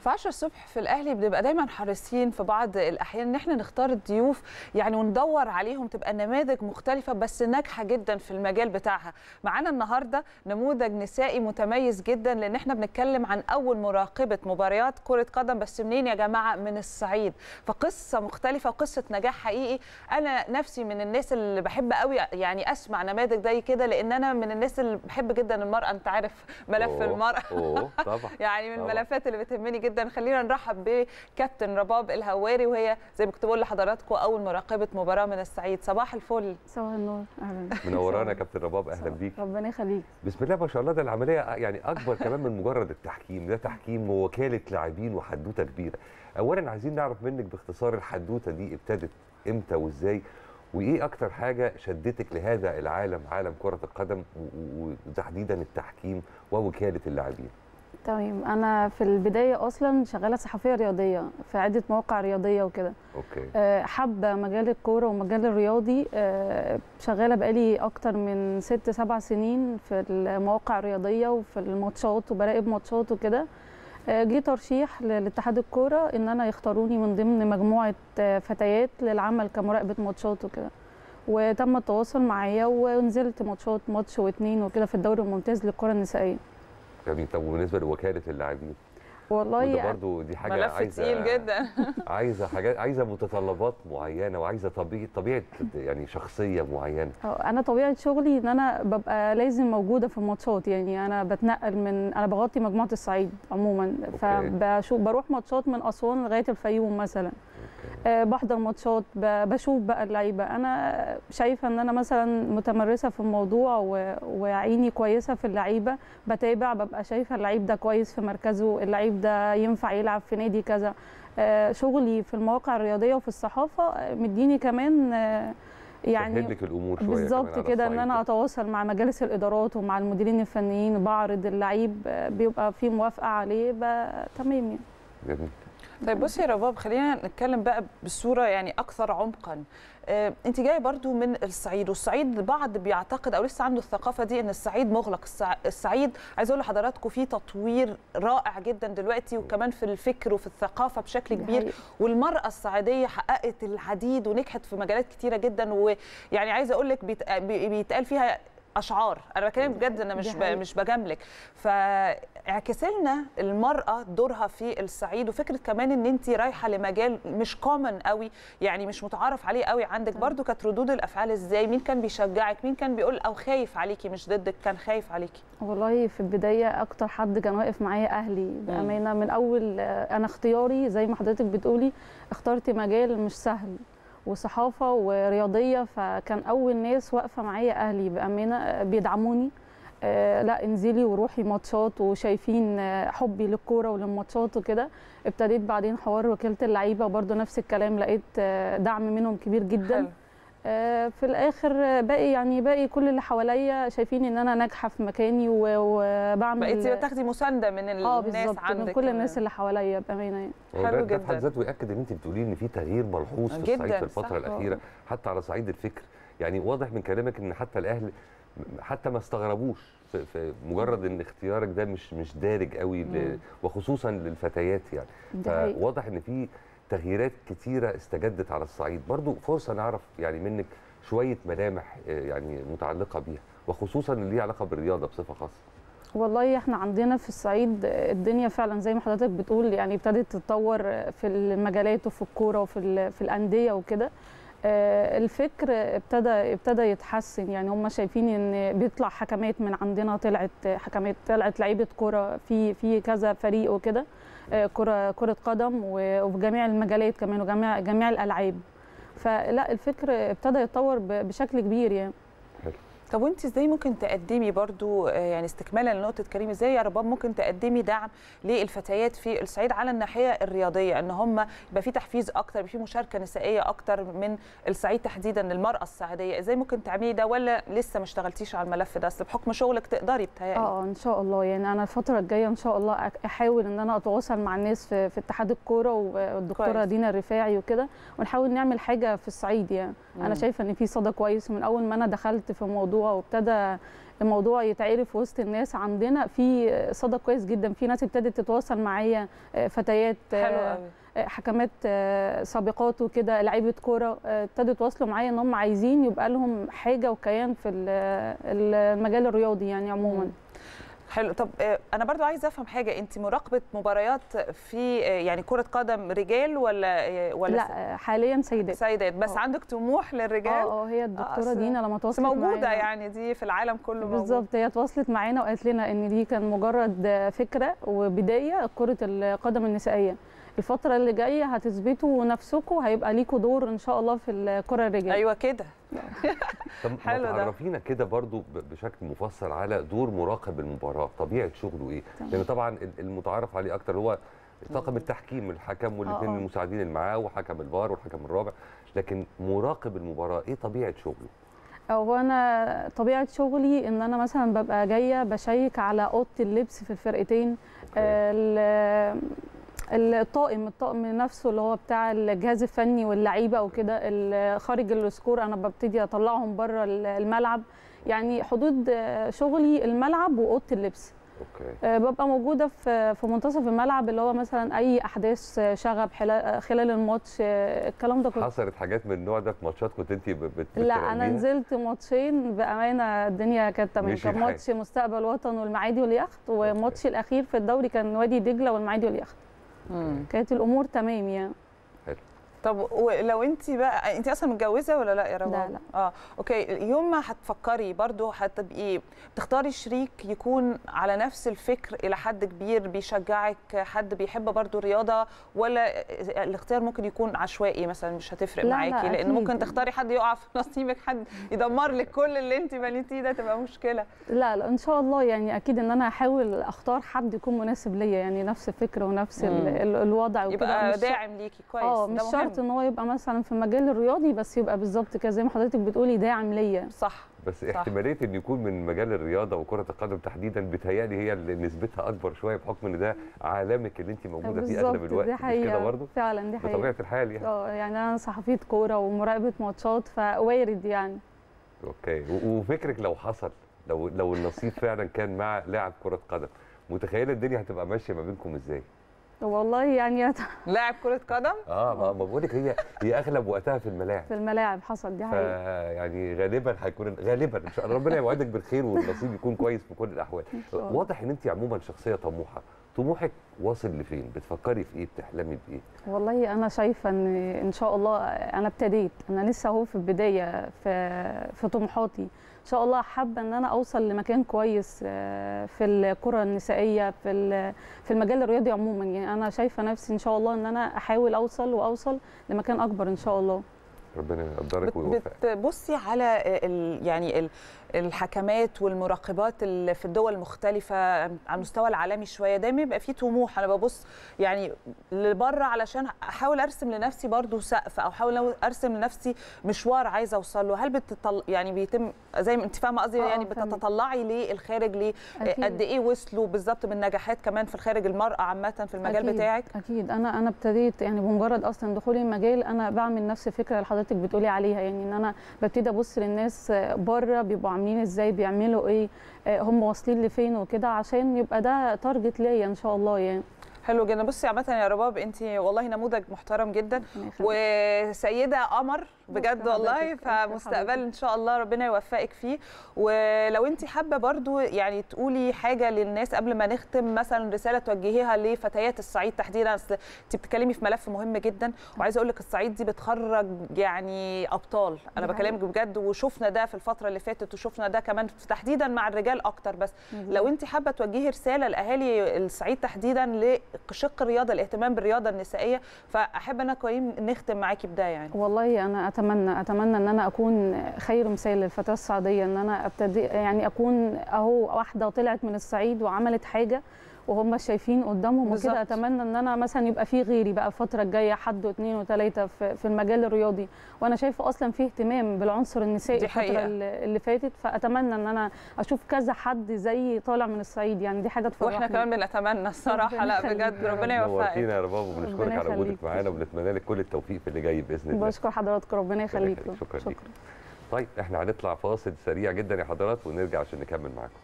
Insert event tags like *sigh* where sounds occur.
في 10 الصبح في الأهلي بنبقى دايما حريصين في بعض الأحيان إن إحنا نختار الضيوف يعني وندور عليهم تبقى نماذج مختلفة بس ناجحة جدا في المجال بتاعها. معانا النهارده نموذج نسائي متميز جدا لأن إحنا بنتكلم عن أول مراقبة مباريات كرة قدم بس منين يا جماعة؟ من الصعيد. فقصة مختلفة وقصة نجاح حقيقي. أنا نفسي من الناس اللي بحب قوي يعني أسمع نماذج زي كده لأن أنا من الناس اللي بحب جدا المرأة أنت عارف ملف أوه، المرأة. أوه، طبعا *laughs* يعني من طبعا. الملفات اللي بتهمني جدا خلينا نرحب بكابتن رباب الهواري وهي زي ما كنت بقول لحضراتكم أول مراقبة مباراة من الصعيد. صباح الفل. صباح النور. أهلا. منورانا يا كابتن رباب. أهلا بيك. ربنا يخليك. بسم الله ما شاء الله. ده العملية يعني أكبر كمان من مجرد التحكيم. ده تحكيم ووكالة لاعبين وحدوتة كبيرة. اولا عايزين نعرف منك باختصار الحدوتة دي ابتدت إمتى وإزاي وإيه أكتر حاجة شدتك لهذا العالم عالم كرة القدم وتحديدا التحكيم ووكالة اللاعبين؟ تمام. أنا في البداية أصلا شغالة صحفية رياضية في عدة مواقع رياضية وكده. أوكي. أه، حابة مجال الكورة ومجال الرياضي. أه، شغالة بقالي أكتر من ست سبع سنين في المواقع الرياضية وفي الماتشات وبراقب ماتشات وكده. أه، جه ترشيح لاتحاد الكورة إن أنا يختاروني من ضمن مجموعة فتيات للعمل كمراقبة ماتشات وكده. وتم التواصل معايا ونزلت ماتشات ماتش واتنين وكده في الدوري الممتاز للكرة النسائية. جميل طب وبالنسبة لوكالة اللاعبين؟ والله وده برضو دي حاجة ملف عايزة تقيل جدا. *laughs* عايزة حاجات عايزة متطلبات معينة وعايزة طبيعة طبيعة يعني شخصية معينة. آه أنا طبيعة شغلي إن أنا ببقى لازم موجودة في الماتشات يعني أنا بتنقل من أنا بغطي مجموعة الصعيد عموما فبشوف بروح ماتشات من أسوان لغاية الفيوم مثلا. بحضر ماتشات بشوف بقى اللعيبة. أنا شايفة إن أنا مثلا متمرسة في الموضوع وعيني كويسة في اللعيبة بتابع ببقى شايفة اللعيب ده كويس في مركزه اللعيب ده ينفع يلعب في نادي كذا. أه شغلي في المواقع الرياضية وفي الصحافة آه، مديني كمان آه، يعني لك الأمور شوية بالظبط كده إن أنا. أتواصل مع مجالس الإدارات ومع المديرين الفنيين بعرض اللعيب آه، بيبقى في موافقة عليه تمام يعني. جميل. طيب بصي يا رباب خلينا نتكلم بقى بصورة يعني أكثر عمقا. آه، أنت جاية برضو من الصعيد والصعيد البعض بيعتقد أو لسه عنده الثقافة دي إن الصعيد مغلق. الصع- الصعيد عايز أقول لحضراتكم في تطوير رائع جدا دلوقتي وكمان في الفكر وفي الثقافة بشكل كبير. والمرأة الصعيدية حققت العديد ونجحت في مجالات كتيرة جدا ويعني عايزة أقول لك بيت- بي- بيتقال فيها أشعار. أنا بكلم بجد أنا مش. مش بجاملك. فاعكس لنا المرأة دورها في الصعيد وفكرة كمان إن انت رايحة لمجال مش كومن قوي يعني مش متعارف عليه قوي عندك. برضو كانت ردود الأفعال إزاي؟ مين كان بيشجعك؟ مين كان بيقول أو خايف عليكي مش ضدك كان خايف عليكي؟ والله في البداية أكتر حد كان واقف معايا أهلي. بأمانة من أول أنا اختياري زي ما حضرتك بتقولي اخترت مجال مش سهل. وصحافة ورياضية فكان أول ناس واقفة معايا أهلي بأمانة بيدعموني آه، لا انزلي وروحي ماتشات وشايفين آه، حبي للكورة وللماتشات وكده ابتديت بعدين حوار وكالة اللعيبة برضو نفس الكلام لقيت آه، دعم منهم كبير جدا حلو. آه، في الآخر آه، باقي يعني باقي كل اللي حواليا شايفين إن أنا ناجحة في مكاني و- وبعمل بقيتي تاخدي مساندة من آه الناس بالظبط عندك من كل الناس. اللي حواليا بأمانة يعني حلو ده, ده في جداً. حد ذاته ياكد إن انت بتقولي إن في تغيير ملحوظ في جداً، الصعيد في الفترة صح. الأخيرة حتى على صعيد الفكر يعني واضح من كلامك إن حتى الأهل حتى ما استغربوش في, مجرد إن اختيارك ده مش مش دارج قوي. وخصوصا للفتيات يعني. فواضح إن في تغييرات كتيرة استجدت على الصعيد. برضو فرصة نعرف يعني منك شوية ملامح آه، يعني متعلقة بيها وخصوصا اللي ليها علاقة بالرياضة بصفة خاصة. والله إحنا عندنا في الصعيد الدنيا فعلا زي ما حضرتك بتقول يعني ابتدت تتطور في المجالات وفي الكورة وفي في الأندية وكده. آه، الفكر ابتدى ابتدى يتحسن. يعني هم شايفين إن بيطلع حكمات من عندنا طلعت حكمات طلعت لعيبة كورة في في كذا فريق وكده. كره كرة قدم وفي جميع المجالات كمان وجميع جميع الألعاب. فلا الفكر ابتدى يتطور بشكل كبير يعني. طب وانت إزاي ممكن تقدمي برضو آه، يعني استكمالا لنقطة كريم إزاي يا رباب ممكن تقدمي دعم للفتيات في الصعيد على الناحية الرياضية؟ ان هم يبقى في تحفيز أكتر يبقى في مشاركة نسائية أكتر من الصعيد تحديدا المراه الصعيدية. إزاي ممكن تعملي ده ولا لسه ما اشتغلتيش على الملف ده؟ اصل بحكم شغلك تقدري بتهيألي. آه ان شاء الله. يعني أنا الفترة الجاية ان شاء الله احاول ان أنا اتواصل مع الناس في, في اتحاد الكورة والدكتورة كويس. دينا الرفاعي وكده ونحاول نعمل حاجة في الصعيد يعني. مم. أنا شايفة إن في صدى كويس. من أول ما أنا دخلت في الموضوع وابتدى الموضوع يتعرف وسط الناس عندنا. في صدى كويس جدا. في ناس ابتدت تتواصل معايا آه، فتيات آه، آه، حكمات سابقات وكده لعيبة كورة ابتدوا يتواصلوا معايا إن هم عايزين يبقى لهم حاجة وكيان في ال- المجال الرياضي يعني عموما. حلو. طب آه، أنا برضو عايزة أفهم حاجة. أنت مراقبة مباريات في آه، يعني كرة قدم رجال ولا آه، ولا لا حاليا سيدات. سيدات. بس آه. عندك طموح للرجال؟ آه هي الدكتورة دينا لما تواصلت موجودة معايا يعني دي في العالم كله. بالظبط. هي تواصلت معانا وقالت لنا إن دي كان مجرد فكرة وبداية كرة القدم النسائية. الفترة اللي جاية هتثبتوا نفسكم هيبقى ليكوا دور إن شاء الله في الكرة الرجال أيوه كده *laughs* طب حلو ده. تعرفينا كده برضو بشكل مفصل على دور مراقب المباراة طبيعة شغله إيه. لأن طبعا ال- المتعارف عليه أكتر هو طاقم التحكيم الحكم والاثنين آه. المساعدين اللي معاه وحكم الفار والحكم الرابع لكن مراقب المباراة إيه طبيعة شغله هو أنا طبيعة شغلي إن أنا مثلا ببقى جاية بشيك على أوضة اللبس في الفرقتين okay. ال- الطاقم الطاقم نفسه اللي هو بتاع الجهاز الفني واللعيبة وكده خارج ال score أنا ببتدي أطلعهم بره الملعب يعني حدود شغلي الملعب وأوضة اللبس okay آه، ببقى موجودة في في منتصف الملعب اللي هو مثلا أي أحداث شغب خلال الماتش الكلام ده كله حصلت حاجات من النوع ده في ماتشات كنت انت بت لا أنا؟ نزلت ماتشين بأمانة الدنيا كانت تمام كان. ماتش مستقبل وطن والمعادي واليخت وماتش الأخير في الدوري كان وادي دجلة والمعادي واليخت. كانت الأمور تمام يعني. طب ولو انت بقى انت أصلا متجوزة ولا لأ يا روان؟ لا، لا. آه okay يوم ما هتفكري برضو هتبقي تختاري شريك يكون على نفس الفكر إلى حد كبير بيشجعك حد بيحب برضو الرياضة ولا الاختيار ممكن يكون عشوائي مثلا مش هتفرق لا، لا، معاكي لأن أكيد. ممكن تختاري حد يقع في نصيبك حد يدمر لك كل اللي انت بنيتيه ده تبقى مشكلة لا لا إن شاء الله يعني أكيد إن أنا هحاول أختار حد يكون مناسب ليا يعني نفس الفكر ونفس ال- مم. ال- الوضع وكده يبقى شرط- داعم ليكي كويس آه مش مهم. شرط إن هو يبقى مثلا في المجال الرياضي بس يبقى بالظبط كده زي ما حضرتك بتقولي داعم ليا صح. بس صح. احتمالية إن يكون من مجال الرياضة وكرة القدم تحديدا بتهيألي هي اللي نسبتها أكبر شوية بحكم إن ده عالمك اللي أنت موجودة فيه أغلب بالظبط. الوقت. دي مش كده حقيقة. برضه فعلا دي حقيقة. بطبيعة الحال يعني. آه يعني أنا صحفية كورة ومراقبة ماتشات فوارد يعني. أوكي. وفكرك لو حصل لو لو النصيب فعلا كان مع لاعب كرة قدم متخيلة الدنيا هتبقى ماشية ما بينكم إزاي؟ والله يعني *laughs* لاعب كرة قدم؟ آه ما ما بقول لك هي هي أغلب وقتها في الملاعب. في الملاعب حصل دي حقيقة. فيعني غالبا هيكون غالبا إن شاء الله. ربنا يوعدك بالخير والنصيب يكون كويس في كل الأحوال. واضح إن انت عموما شخصية طموحة. طموحك واصل لفين؟ بتفكري في إيه؟ بتحلمي بإيه؟ والله أنا شايفة إن إن شاء الله أنا ابتديت أنا لسه أهو في البداية في في طموحاتي. إن شاء الله حابة إن أنا أوصل لمكان كويس آه، في الكره النسائية في في المجال الرياضي عموما. يعني أنا شايفة نفسي إن شاء الله إن أنا أحاول أوصل وأوصل لمكان أكبر إن شاء الله. ربنا يقدرك ويوفقك. بتبصي على ال يعني ال الحكمات والمراقبات اللي في الدول المختلفة على المستوى العالمي شوية. دايما يبقى في طموح. أنا ببص يعني لبره علشان أحاول أرسم لنفسي برضو سقف أو أحاول أرسم لنفسي مشوار عايزة أوصل له هل بتطل يعني بيتم زي ما أنت فاهمة قصدي آه، يعني. بتتطلعي للخارج ليه أكيد. قد إيه وصلوا بالظبط من نجاحات كمان في الخارج المرأة عامة في المجال أكيد. بتاعك أكيد أنا أنا ابتديت يعني بمجرد أصلا دخولي المجال أنا بعمل نفس الفكرة اللي حضرتك بتقولي عليها يعني إن أنا ببتدي أبص للناس بره بيبقوا عاملين إزاي بيعملوا إيه آه، هم واصلين لفين وكده عشان يبقى ده تارجت ليا إن شاء الله يعني حلو جدا بصي عامة يا رباب أنت والله نموذج محترم جدا. وسيدة قمر بجد والله فمستقبل. إن شاء الله ربنا يوفقك فيه. ولو أنت حابة برضو يعني تقولي حاجة للناس قبل ما نختم مثلا رسالة توجهيها لفتيات الصعيد تحديدا. أصل أنت بتتكلمي في ملف مهم جدا وعايزة أقول لك الصعيد دي بتخرج يعني أبطال. أنا بكلمك بجد وشفنا ده في الفترة اللي فاتت وشفنا ده كمان تحديدا مع الرجال أكتر. بس لو أنت حابة توجهي رسالة لأهالي الصعيد تحديدا لشق الرياضة الاهتمام بالرياضة النسائية فأحب أنا كريم نختم معاكي بده يعني. والله أنا أتمنى أتمنى إن أنا أكون خير مثال للفتاة الصعيديه إن أنا أبتدي يعني أكون أهو واحدة طلعت من الصعيد وعملت حاجة وهم شايفين قدامهم. وكده أتمنى إن أنا مثلا يبقى في غيري بقى الفترة الجاية حد واثنين وثلاثة في, في المجال الرياضي وأنا شايفة أصلا في اهتمام بالعنصر النسائي دي الفترة حقيقة. اللي اللي فاتت فأتمنى إن أنا أشوف كذا حد زي طالع من الصعيد يعني دي حاجة تفرحني وإحنا كمان بنتمنى الصراحة لا بجد رب. ربنا يوفقك يا رباب وبنشكرك على وجودك. معانا وبنتمنى لك كل التوفيق في اللي جاي بإذن الله بشكر حضراتكم ربنا يخليك. شكرا ليك. طيب إحنا هنطلع فاصل سريع جدا يا حضرات ونرجع عشان نكمل معاكم